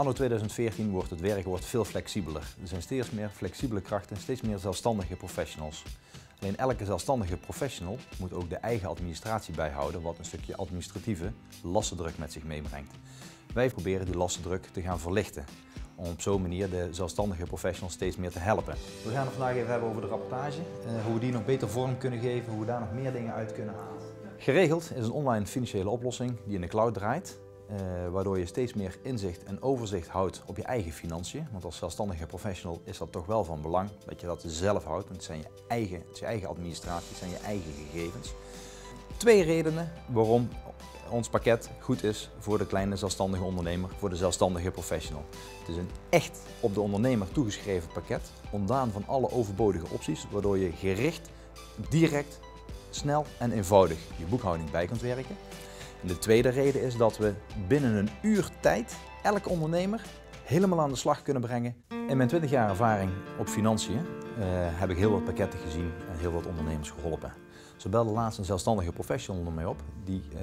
Anno 2014 wordt het werk wordt veel flexibeler. Er zijn steeds meer flexibele krachten, steeds meer zelfstandige professionals. Alleen elke zelfstandige professional moet ook de eigen administratie bijhouden, wat een stukje administratieve lastendruk met zich meebrengt. Wij proberen die lastendruk te gaan verlichten, om op zo'n manier de zelfstandige professionals steeds meer te helpen. We gaan het vandaag even hebben over de rapportage, eh, hoe we die nog beter vorm kunnen geven, hoe we daar nog meer dingen uit kunnen halen. Geregeld is een online financiële oplossing die in de cloud draait, uh, waardoor je steeds meer inzicht en overzicht houdt op je eigen financiën. Want als zelfstandige professional is dat toch wel van belang dat je dat zelf houdt. Want het zijn je eigen, je eigen administratie, het zijn je eigen gegevens. Twee redenen waarom ons pakket goed is voor de kleine zelfstandige ondernemer, voor de zelfstandige professional. Het is een echt op de ondernemer toegeschreven pakket, ontdaan van alle overbodige opties, waardoor je gericht, direct, snel en eenvoudig je boekhouding bij kunt werken. De tweede reden is dat we binnen een uur tijd elke ondernemer helemaal aan de slag kunnen brengen. In mijn 20 jaar ervaring op financiën uh, heb ik heel wat pakketten gezien en heel wat ondernemers geholpen. Zo belde laatst een zelfstandige professional mij op. Die uh,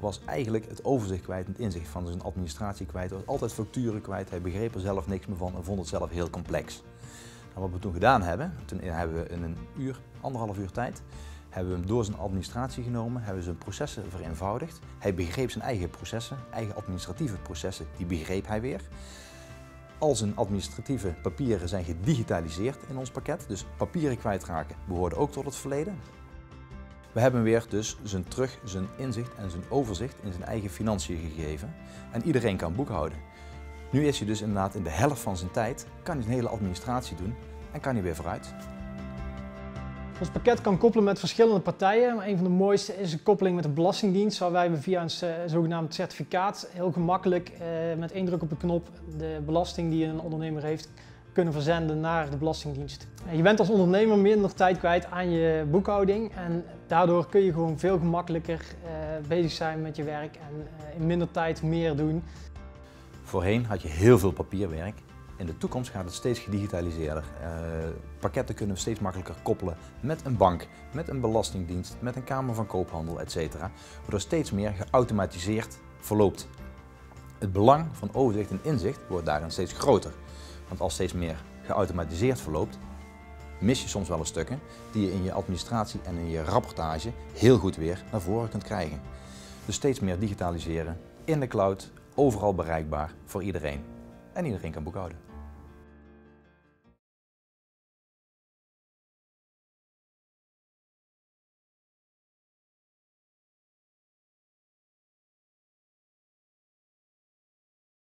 was eigenlijk het overzicht kwijt, het inzicht van zijn administratie kwijt. Was altijd facturen kwijt, hij begreep er zelf niks meer van en vond het zelf heel complex. En wat we toen gedaan hebben, toen hebben we in een uur, anderhalf uur tijd, hebben we hem door zijn administratie genomen, hebben zijn processen vereenvoudigd. Hij begreep zijn eigen processen, eigen administratieve processen, die begreep hij weer. Al zijn administratieve papieren zijn gedigitaliseerd in ons pakket, dus papieren kwijtraken behoorde ook tot het verleden. We hebben weer dus zijn terug zijn inzicht en zijn overzicht in zijn eigen financiën gegeven en iedereen kan boekhouden. Nu is hij dus inderdaad in de helft van zijn tijd, kan hij zijn hele administratie doen en kan hij weer vooruit. Ons pakket kan koppelen met verschillende partijen. Maar een van de mooiste is een koppeling met de Belastingdienst, waarbij we via een zogenaamd certificaat heel gemakkelijk eh, met één druk op de knop de belasting die een ondernemer heeft kunnen verzenden naar de Belastingdienst. Je bent als ondernemer minder tijd kwijt aan je boekhouding en daardoor kun je gewoon veel gemakkelijker uh, bezig zijn met je werk en uh, in minder tijd meer doen. Voorheen had je heel veel papierwerk in de toekomst gaat het steeds gedigitaliseerder. Uh, pakketten kunnen we steeds makkelijker koppelen met een bank, met een belastingdienst, met een kamer van koophandel, etc. Waardoor steeds meer geautomatiseerd verloopt. Het belang van overzicht en inzicht wordt daarin steeds groter. Want als steeds meer geautomatiseerd verloopt, mis je soms wel eens stukken die je in je administratie en in je rapportage heel goed weer naar voren kunt krijgen. Dus steeds meer digitaliseren, in de cloud, overal bereikbaar voor iedereen. En iedereen kan boekhouden.